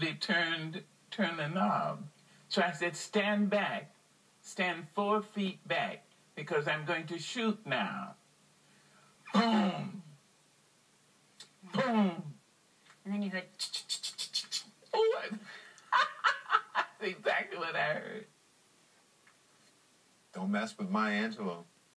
They turned turn the knob. So I said, stand back, stand four feet back, because I'm going to shoot now. Boom. Boom. And then you heard. Oh, that's exactly what I heard. Don't mess with Maya Angelou.